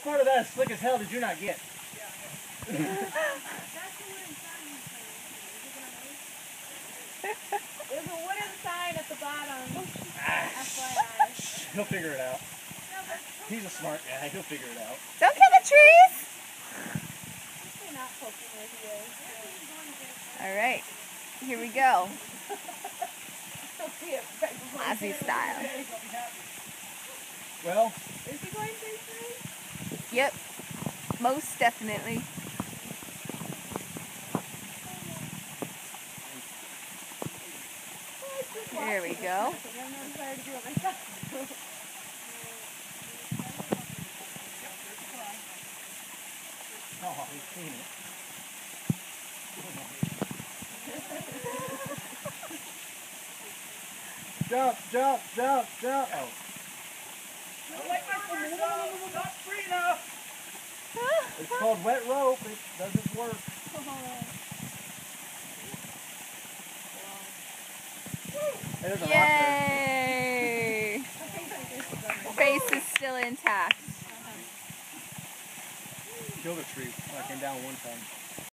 What part of that slick as hell did you not get? There's a wooden sign at the bottom. FYI. he'll figure it out. He's a smart guy. He'll figure it out. Don't kill the trees! Hopefully not poking where he is. All right, here we go. He'll see it right before he Aussie style. Well, Is he going phase three? Yep, most definitely. There we go. I have no desire to do it myself. oh, he's seen it. jump, jump, jump, jump. Oh. It's called wet rope. It doesn't work. There's a rock there. Yay! Face is still intact. Killed a tree when I came down one time.